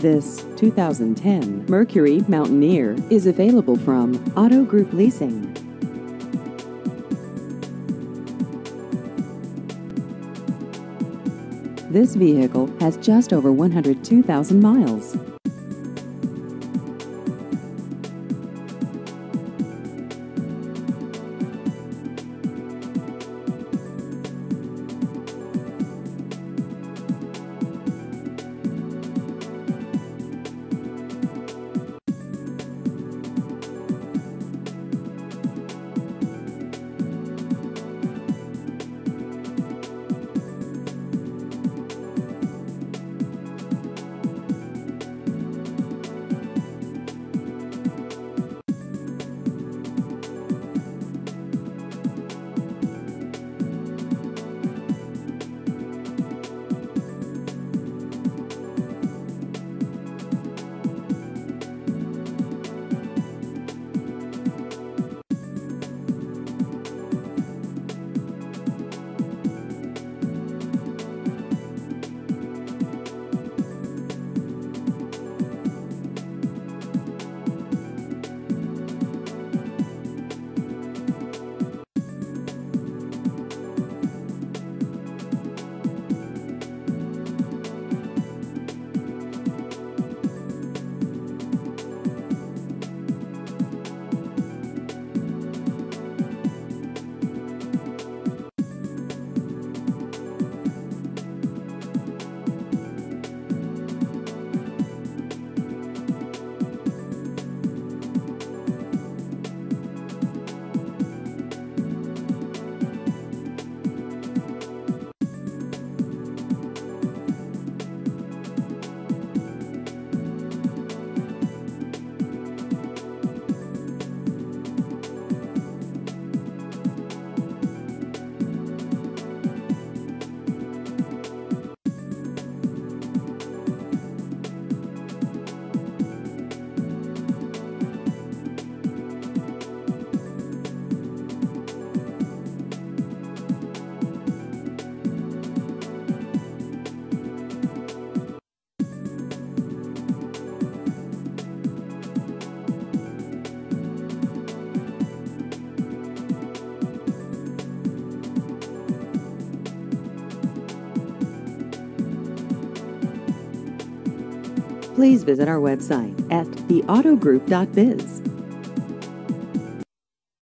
This 2010 Mercury Mountaineer is available from Auto Group Leasing. This vehicle has just over 102,000 miles. Please visit our website at theautogroup.biz.